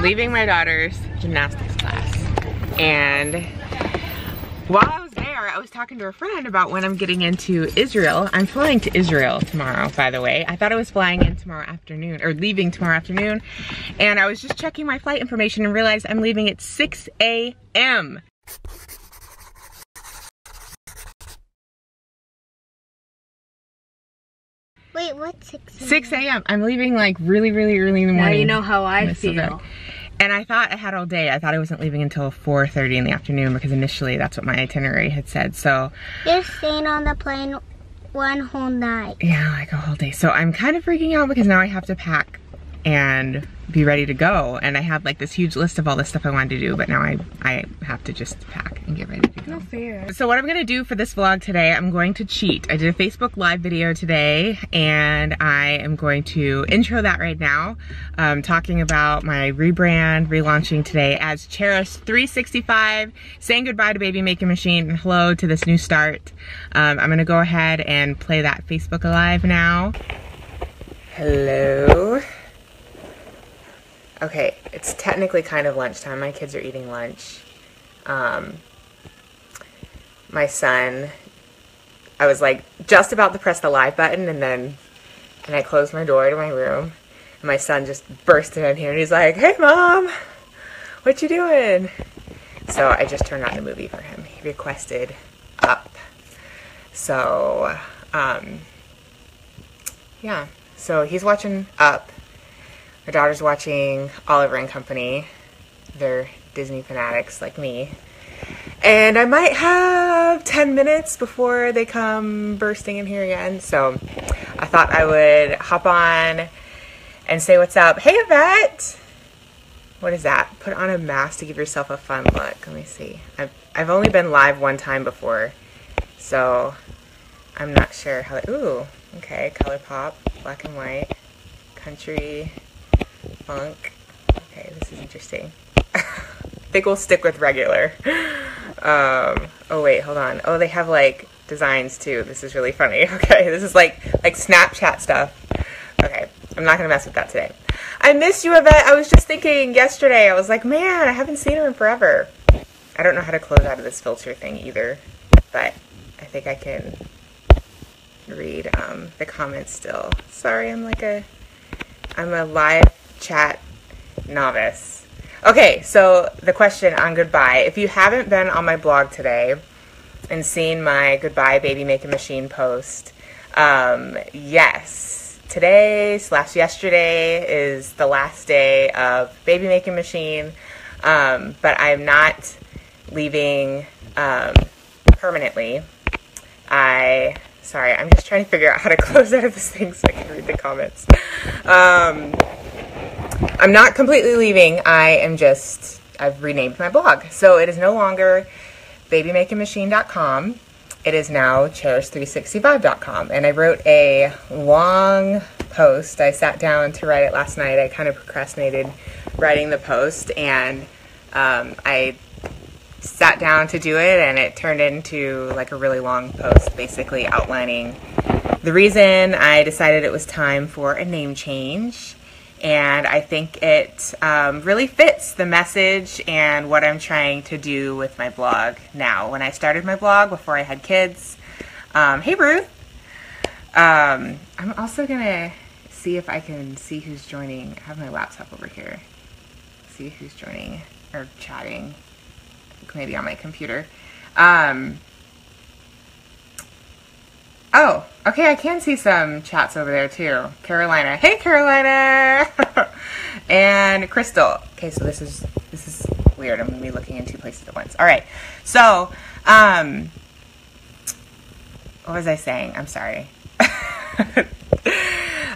leaving my daughter's gymnastics class. And while I was there, I was talking to a friend about when I'm getting into Israel. I'm flying to Israel tomorrow, by the way. I thought I was flying in tomorrow afternoon, or leaving tomorrow afternoon. And I was just checking my flight information and realized I'm leaving at 6 a.m. Wait, what? 6 a.m.? 6 a.m. I'm leaving like really, really early in the morning. Now you know how I feel. And I thought I had all day. I thought I wasn't leaving until 4.30 in the afternoon because initially that's what my itinerary had said. So You're staying on the plane one whole night. yeah, like a whole day. So I'm kind of freaking out because now I have to pack and be ready to go. And I had like this huge list of all the stuff I wanted to do, but now I, I have to just pack and get ready to go. Not fair. So what I'm gonna do for this vlog today, I'm going to cheat. I did a Facebook live video today and I am going to intro that right now, um, talking about my rebrand, relaunching today as Cherish 365, saying goodbye to Baby Making Machine and hello to this new start. Um, I'm gonna go ahead and play that Facebook live now. Hello. Okay, it's technically kind of lunchtime. My kids are eating lunch. Um, my son, I was like just about to press the live button and then, and I closed my door to my room. And my son just bursted in here and he's like, hey mom, what you doing? So I just turned on the movie for him. He requested Up. So, um, yeah. So he's watching Up. My daughter's watching Oliver and Company. They're Disney fanatics like me. And I might have 10 minutes before they come bursting in here again. So I thought I would hop on and say what's up. Hey, Yvette! What is that? Put on a mask to give yourself a fun look. Let me see. I've, I've only been live one time before. So I'm not sure how. Ooh, okay. Color pop, black and white, country, funk. Okay, this is interesting. I think we'll stick with regular. Um, oh wait, hold on. Oh, they have like designs too. This is really funny. Okay, this is like like Snapchat stuff. Okay, I'm not gonna mess with that today. I missed you, Yvette. I was just thinking yesterday. I was like, man, I haven't seen her in forever. I don't know how to close out of this filter thing either, but I think I can read um, the comments still. Sorry, I'm like a I'm a live chat novice. Okay, so the question on goodbye. If you haven't been on my blog today and seen my goodbye baby making machine post, um, yes, today slash yesterday is the last day of baby making machine, um, but I'm not leaving um, permanently. I sorry, I'm just trying to figure out how to close out of this thing so I can read the comments. Um, I'm not completely leaving. I am just, I've renamed my blog. So it is no longer babymakingmachine.com. It is now cherish365.com. And I wrote a long post. I sat down to write it last night. I kind of procrastinated writing the post and um, I sat down to do it and it turned into like a really long post basically outlining the reason I decided it was time for a name change and I think it um, really fits the message and what I'm trying to do with my blog now. When I started my blog before I had kids, um, hey Ruth, um, I'm also gonna see if I can see who's joining. I have my laptop over here. See who's joining or chatting, maybe on my computer. Oh, okay, I can see some chats over there too. Carolina. Hey Carolina! and Crystal. Okay, so this is this is weird. I'm gonna be looking in two places at once. Alright. So, um what was I saying? I'm sorry.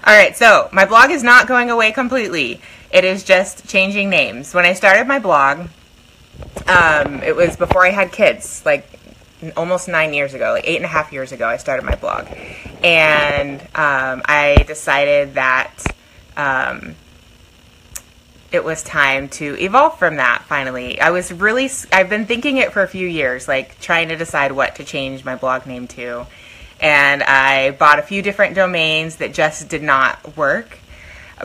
Alright, so my blog is not going away completely. It is just changing names. When I started my blog, um, it was before I had kids, like almost nine years ago, like eight and a half years ago, I started my blog. And um, I decided that um, it was time to evolve from that finally. I was really, I've been thinking it for a few years, like trying to decide what to change my blog name to. And I bought a few different domains that just did not work.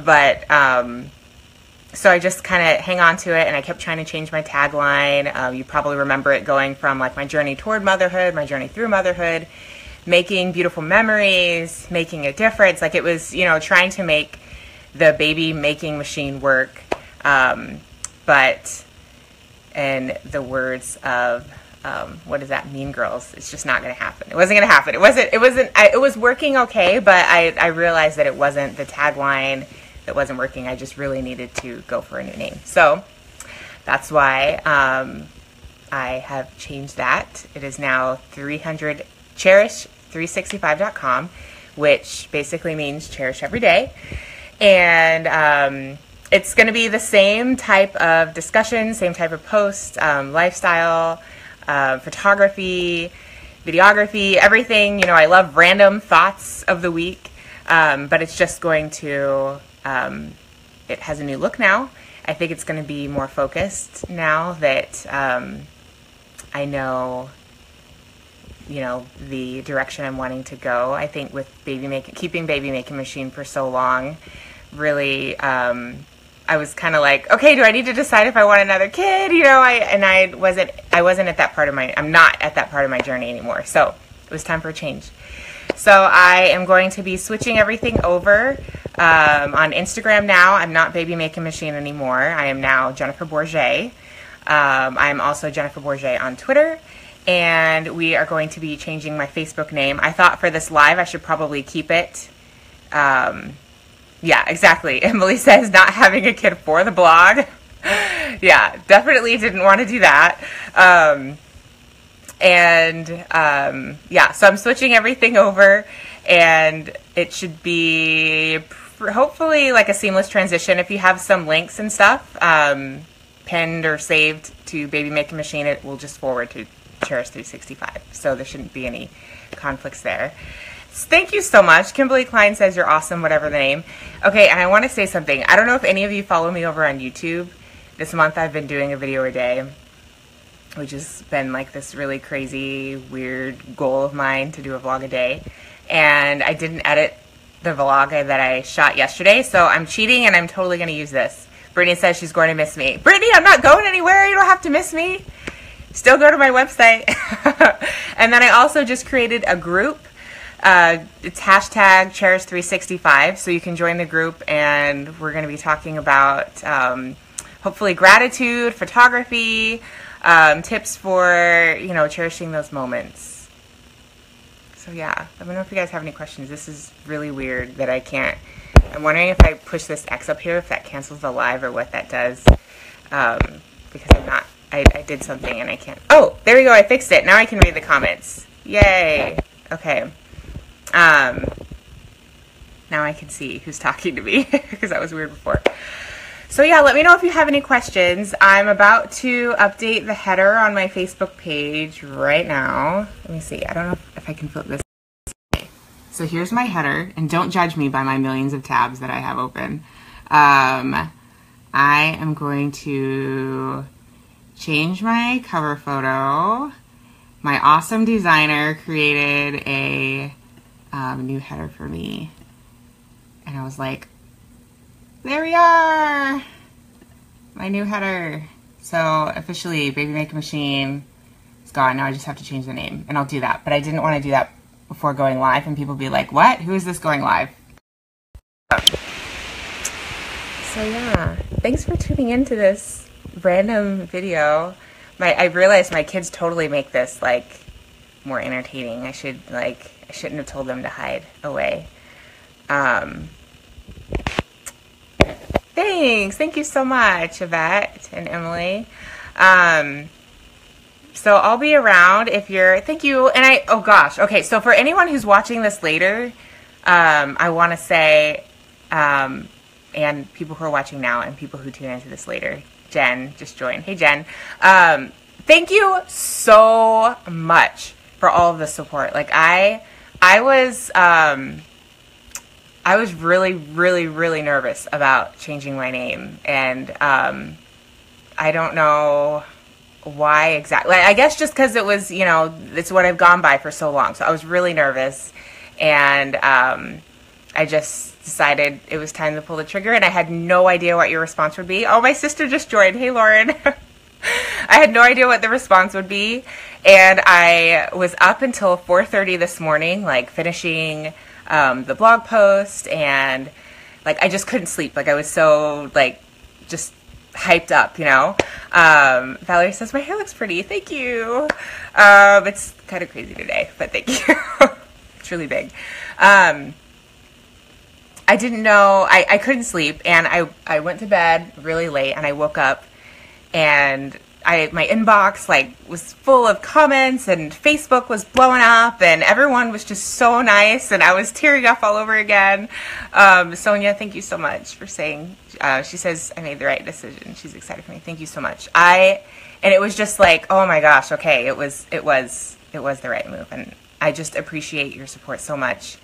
But um, so I just kind of hang on to it, and I kept trying to change my tagline. Um, you probably remember it going from like my journey toward motherhood, my journey through motherhood, making beautiful memories, making a difference. Like it was, you know, trying to make the baby making machine work. Um, but in the words of um, what is that? Mean Girls. It's just not going to happen. It wasn't going to happen. It wasn't. It wasn't. I, it was working okay, but I I realized that it wasn't the tagline that wasn't working. I just really needed to go for a new name. So that's why um, I have changed that. It is now 300 cherish365.com, which basically means cherish every day. And um, it's going to be the same type of discussion, same type of post, um, lifestyle, uh, photography, videography, everything. You know, I love random thoughts of the week, um, but it's just going to, um, it has a new look now. I think it's going to be more focused now that um, I know you know the direction I'm wanting to go. I think with baby making, keeping baby making machine for so long, really, um, I was kind of like, okay, do I need to decide if I want another kid? You know, I and I wasn't, I wasn't at that part of my, I'm not at that part of my journey anymore. So it was time for a change. So I am going to be switching everything over um, on Instagram now. I'm not baby making machine anymore. I am now Jennifer Borget. Um, I'm also Jennifer Borget on Twitter and we are going to be changing my Facebook name. I thought for this live I should probably keep it. Um, yeah, exactly. Emily says not having a kid for the blog. yeah, definitely didn't want to do that. Um, and um, yeah, so I'm switching everything over, and it should be hopefully like a seamless transition. If you have some links and stuff um, pinned or saved to Baby Making Machine, it will just forward to Cherish 365. So there shouldn't be any conflicts there. Thank you so much. Kimberly Klein says you're awesome, whatever the name. Okay, and I want to say something. I don't know if any of you follow me over on YouTube. This month I've been doing a video a day, which has been like this really crazy, weird goal of mine to do a vlog a day. And I didn't edit the vlog that I shot yesterday, so I'm cheating and I'm totally going to use this. Brittany says she's going to miss me. Brittany, I'm not going anywhere. You don't have to miss me still go to my website. and then I also just created a group. Uh, it's hashtag cherish365, so you can join the group, and we're going to be talking about um, hopefully gratitude, photography, um, tips for you know cherishing those moments. So yeah, let me know if you guys have any questions. This is really weird that I can't. I'm wondering if I push this X up here, if that cancels the live or what that does, um, because I'm not I, I did something and I can't. Oh, there we go. I fixed it. Now I can read the comments. Yay. Okay. Um, now I can see who's talking to me because that was weird before. So yeah, let me know if you have any questions. I'm about to update the header on my Facebook page right now. Let me see. I don't know if, I can flip this. So here's my header, and don't judge me by my millions of tabs that I have open. Um, I am going to change my cover photo. My awesome designer created a um, new header for me. And I was like, there we are! My new header. So officially, Baby Making Machine is gone. Now I just have to change the name. And I'll do that. But I didn't want to do that before going live and people be like, what? Who is this going live? So yeah, thanks for tuning into this random video. My I realized my kids totally make this like more entertaining. I should like I shouldn't have told them to hide away. Um, thanks. Thank you so much, Yvette and Emily. Um, so I'll be around if you're. Thank you. And I. Oh gosh. Okay. So for anyone who's watching this later, um, I want to say, um, and people who are watching now and people who tune into this later, Jen just joined. Hey, Jen. Um, thank you so much for all of the support. Like I, I was, um, I was really, really, really nervous about changing my name, and um, I don't know why exactly. I guess just because it was, you know, it's what I've gone by for so long. So I was really nervous, and um, I just decided it was time to pull the trigger, and I had no idea what your response would be. Oh, my sister just joined. Hey, Lauren. I had no idea what the response would be, and I was up until 4:30 this morning, like finishing um, the blog post, and like I just couldn't sleep. Like I was so like just hyped up, you know. Um, Valerie says my hair looks pretty. Thank you. Um, it's kind of crazy today, but thank you. it's really big. Um, I didn't know. I, I couldn't sleep, and I I went to bed really late, and I woke up, and I my inbox like was full of comments, and Facebook was blowing up, and everyone was just so nice, and I was tearing up all over again. Um, Sonia, thank you so much for saying. Uh, she says I made the right decision. She's excited for me. Thank you so much. I and it was just like, oh my gosh, okay, it was it was it was the right move, and I just appreciate your support so much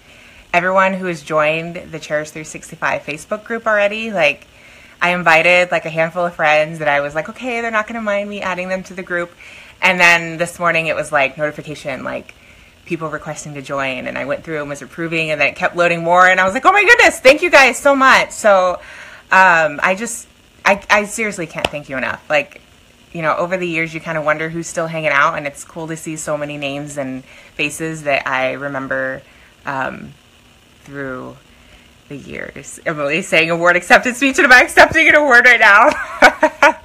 everyone who has joined the Cherish 365 Facebook group already. Like, I invited like a handful of friends that I was like, okay, they're not going to mind me adding them to the group. And then this morning it was like notification, like people requesting to join. And I went through and was approving, and then it kept loading more. And I was like, oh my goodness, thank you guys so much. So um, I just, I, I seriously can't thank you enough. Like, you know, over the years, you kind of wonder who's still hanging out, and it's cool to see so many names and faces that I remember. Um, through the years. Emily's saying award acceptance speech, and am I accepting an award right now?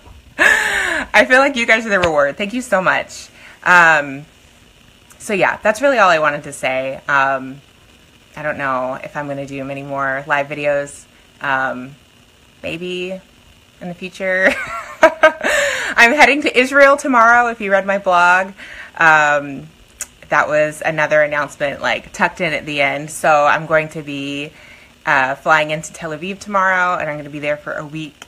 I feel like you guys are the reward. Thank you so much. Um, so yeah, that's really all I wanted to say. Um, I don't know if I'm going to do many more live videos. Um, maybe in the future. I'm heading to Israel tomorrow. If you read my blog. Um, that was another announcement like tucked in at the end. So I'm going to be uh, flying into Tel Aviv tomorrow, and I'm going to be there for a week.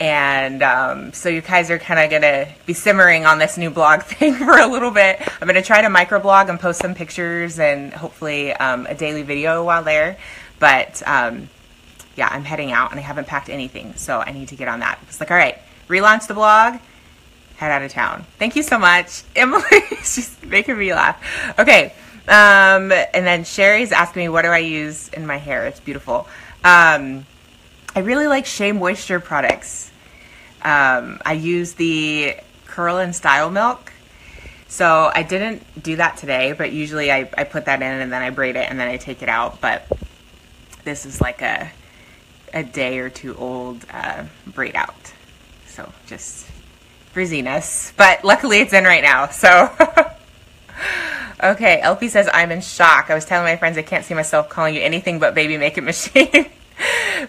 And um, so you guys are kind of going to be simmering on this new blog thing for a little bit. I'm going to try to microblog and post some pictures and hopefully um, a daily video while there. But um, yeah, I'm heading out and I haven't packed anything, so I need to get on that. It's like, all right, relaunch the blog head out of town. Thank you so much, Emily. She's making me laugh. Okay. Um, and then Sherry's asking me, what do I use in my hair? It's beautiful. Um, I really like Shea Moisture products. Um, I use the Curl and Style Milk. So I didn't do that today, but usually I, I put that in and then I braid it and then I take it out. But this is like a, a day or two old uh, braid out. So just frizziness, but luckily it's in right now. So, okay, LP says I'm in shock. I was telling my friends I can't see myself calling you anything but baby making machine,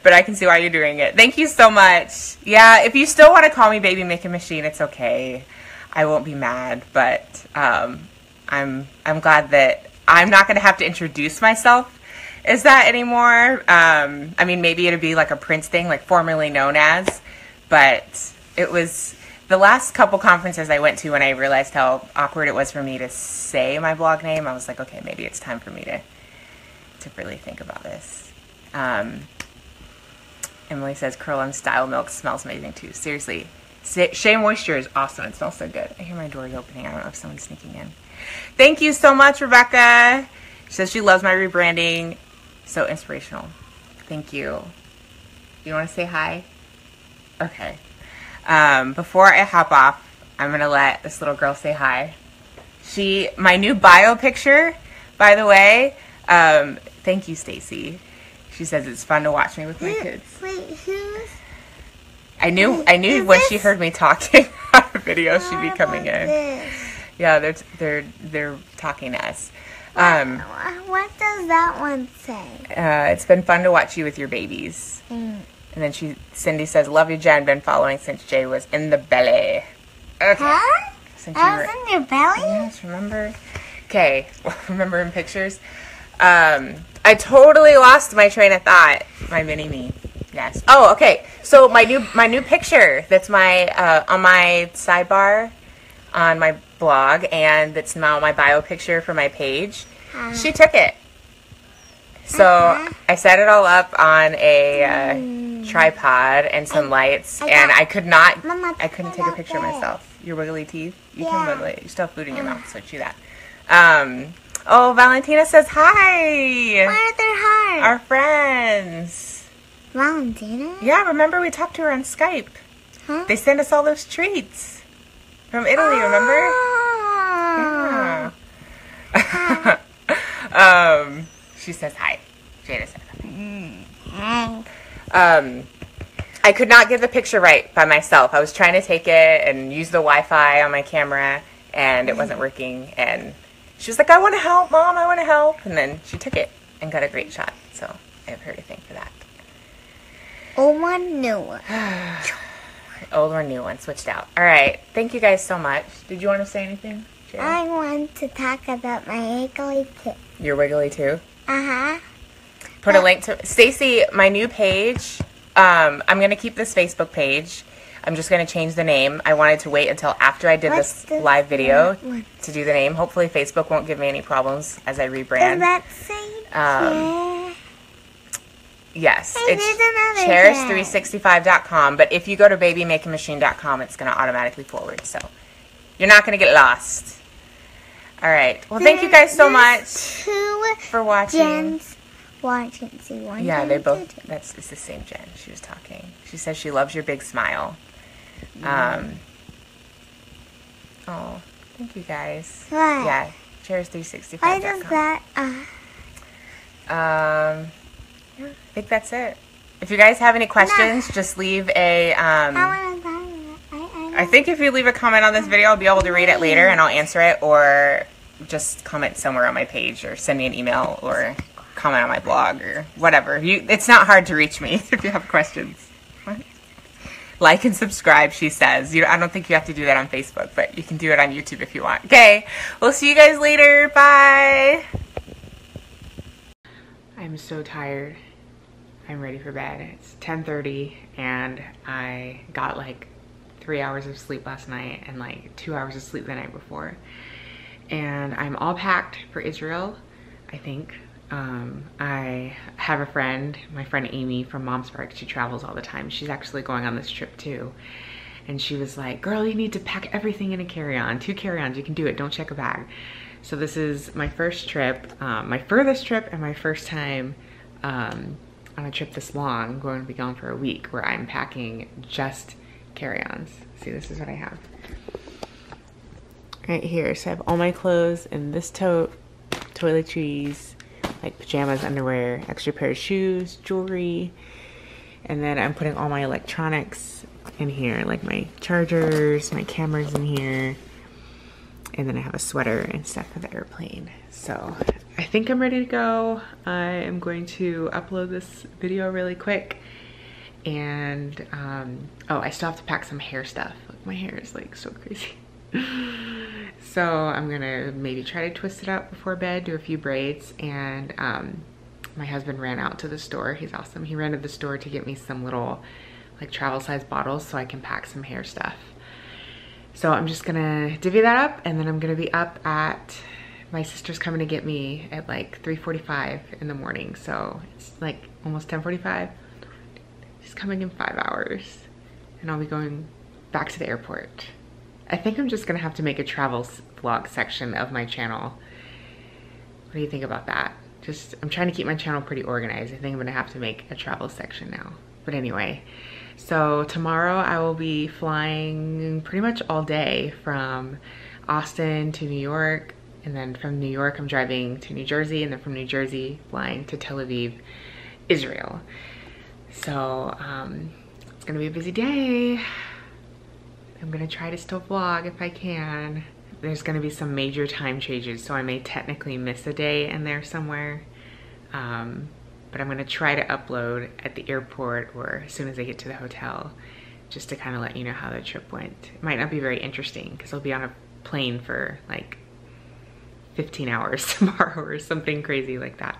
but I can see why you're doing it. Thank you so much. Yeah, if you still want to call me baby making machine, it's okay. I won't be mad, but um, I'm I'm glad that I'm not going to have to introduce myself as that anymore. Um, I mean, maybe it'd be like a Prince thing, like formerly known as, but it was the last couple conferences I went to when I realized how awkward it was for me to say my blog name, I was like, okay, maybe it's time for me to to really think about this. Um, Emily says Curl and Style Milk smells amazing too. Seriously, Shea Moisture is awesome. It smells so good. I hear my doors opening. I don't know if someone's sneaking in. Thank you so much, Rebecca. She says she loves my rebranding. So inspirational. Thank you. You want to say hi? Okay. Um, before I hop off, I'm gonna let this little girl say hi. She, my new bio picture, by the way. Um, thank you, Stacy. She says it's fun to watch me with my kids. Wait, who's? I knew, I knew when she heard me talking on a video, she'd be coming in. This? Yeah, they're they're they're talking to us. Um, What does that one say? uh, it's been fun to watch you with your babies. Mm. And then she, Cindy says, "Love you, Jen. Been following since Jay was in the belly." Okay. Huh? Since you I were, was in your belly? yes, remember? Okay, remember in pictures. Um, I totally lost my train of thought. My mini me. Yes. Oh, okay. So my new my new picture that's my uh, on my sidebar on my blog, and it's now my bio picture for my page. Uh, She took it. So Uh-huh. I set it all up on a uh, tripod and some lights, I and I could not. Mama, I couldn't take a picture of myself. Your wiggly teeth. You Yeah. can wiggle it. You still have food in your mouth, so chew that. Um, Oh, Valentina says hi. Why are there hearts? Our friends. Valentina? Yeah, remember we talked to her on Skype. Huh? They sent us all those treats from Italy, remember? Oh. Yeah. um, she says hi. Jayda says hi. Um, I could not get the picture right by myself. I was trying to take it and use the Wi-Fi on my camera, and it wasn't working. And she was like, "I want to help, mom. I want to help." And then she took it and got a great shot. So I have her to thank for that. Old one, new one. Old or new one switched out. All right. Thank you guys so much. Did you want to say anything? I want to talk about my wiggly tip. You're wiggly too. Uh huh. Put a link to Stacy. My new page. Um, I'm gonna keep this Facebook page. I'm just gonna change the name. I wanted to wait until after I did What's this live video one? to do the name. Hopefully, Facebook won't give me any problems as I Does rebrand. that say? Um. Yes, it's there's another cherish365.com. But if you go to babymakingmachine.com, it's gonna automatically forward. So you're not gonna get lost. All right. Well, thank you guys so much for watching. Gens watching. See one. Yeah, gen, they two both. gen. That's it's the same Jen. She was talking. She says she loves your big smile. Um. Oh, thank you guys. What? Yeah, chairs three sixty Why five. does that? Uh, Um, yeah, I think that's it. If you guys have any questions, just leave a. I Um, want to talk. I, I, I think if you leave a comment on this video, I'll be able to read it later and I'll answer it, or just comment somewhere on my page, or send me an email, or comment on my blog, or whatever. You, it's not hard to reach me if you have questions. What? Like and subscribe, she says. You, I don't think you have to do that on Facebook, but you can do it on YouTube if you want. Okay, we'll see you guys later. Bye. I'm so tired. I'm ready for bed. It's 10:30 and I got like 3 hours of sleep last night and like 2 hours of sleep the night before. And I'm all packed for Israel, I think. Um, I have a friend, my friend Amy from Mom's Park. She travels all the time. She's actually going on this trip too. And she was like, girl, you need to pack everything in a carry-on. Two carry-ons, you can do it. Don't check a bag. So this is my first trip, um, my furthest trip and my first time um, on a trip this long. I'm going to be gone for a week where I'm packing just carry-ons. See, this is what I have. Right here, so I have all my clothes in this tote, toiletries, like pajamas, underwear, extra pair of shoes, jewelry, and then I'm putting all my electronics in here, like my chargers, my cameras in here, and then I have a sweater and stuff for the airplane. So I think I'm ready to go. I am going to upload this video really quick. And, um, oh, I still have to pack some hair stuff. Look, my hair is like so crazy. So I'm gonna maybe try to twist it up before bed, do a few braids, and um, my husband ran out to the store. He's awesome. He ran to the store to get me some little like travel size bottles so I can pack some hair stuff. So I'm just gonna divvy that up and then I'm gonna be up at, my sister's coming to get me at like 3.45 in the morning. So it's like almost 10.45. She's coming in five hours and I'll be going back to the airport. I think I'm just gonna have to make a travel vlog section of my channel. What do you think about that? Just, I'm trying to keep my channel pretty organized. I think I'm gonna have to make a travel section now. But anyway, so tomorrow I will be flying pretty much all day from Austin to New York. And then from New York, I'm driving to New Jersey. And then from New Jersey, flying to Tel Aviv, Israel. So um, it's gonna be a busy day. I'm gonna try to still vlog if I can. There's gonna be some major time changes, so I may technically miss a day in there somewhere. Um, but I'm gonna try to upload at the airport or as soon as I get to the hotel, just to kind of let you know how the trip went. It might not be very interesting because I'll be on a plane for like 15 hours tomorrow or something crazy like that.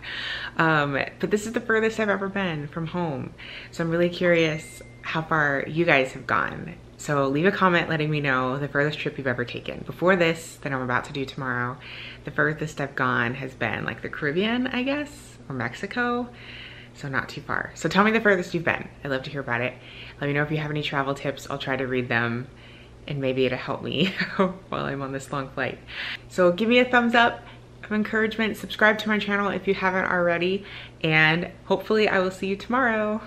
Um, but this is the furthest I've ever been from home. So I'm really curious how far you guys have gone. So leave a comment letting me know the furthest trip you've ever taken. Before this, that I'm about to do tomorrow, the furthest I've gone has been like the Caribbean, I guess, or Mexico. So not too far. So tell me the furthest you've been. I'd love to hear about it. Let me know if you have any travel tips. I'll try to read them and maybe it'll help me while I'm on this long flight. So give me a thumbs up of encouragement, subscribe to my channel if you haven't already, and hopefully I will see you tomorrow.